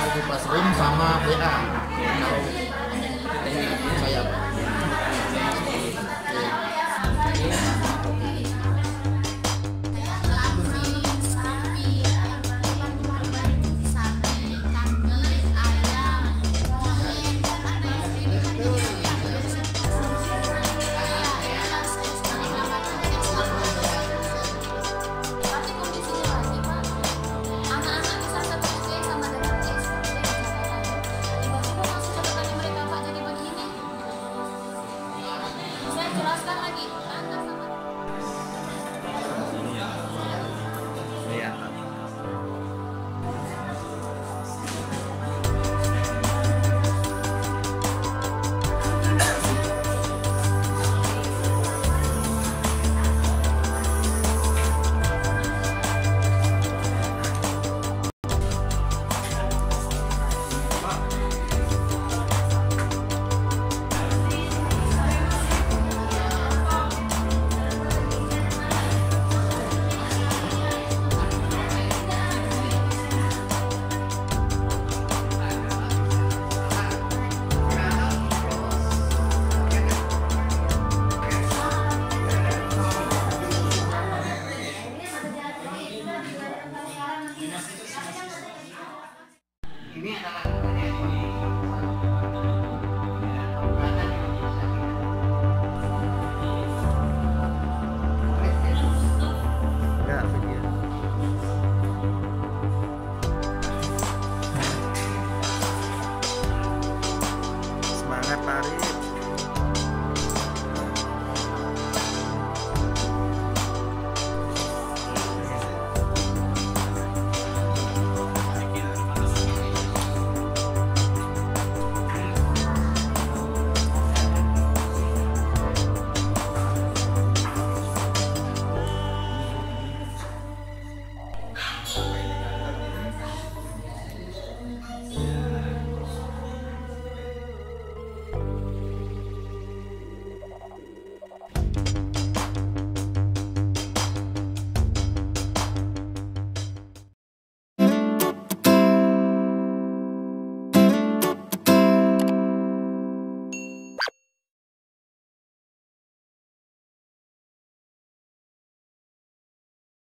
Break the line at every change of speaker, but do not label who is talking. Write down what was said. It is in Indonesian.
Ruby Classroom sama PA.
Nah, iya.